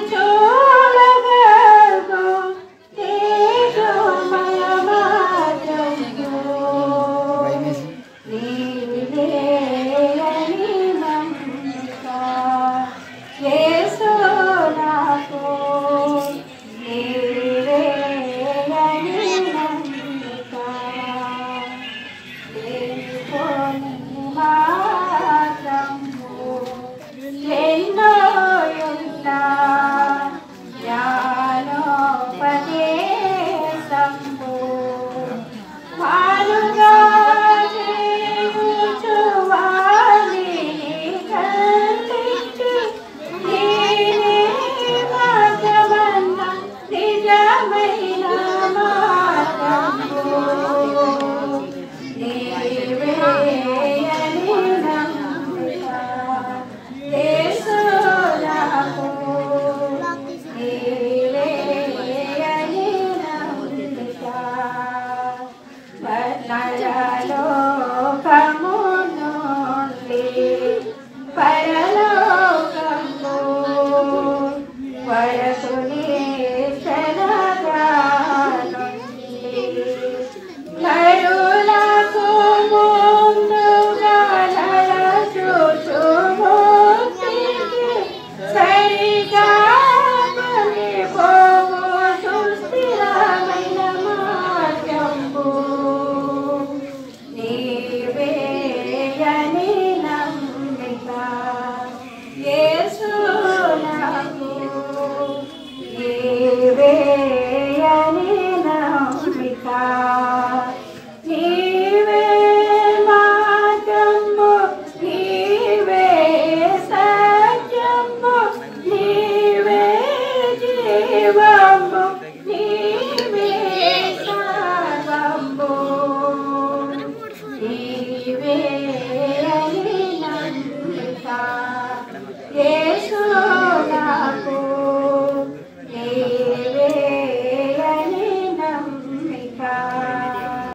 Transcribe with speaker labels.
Speaker 1: little.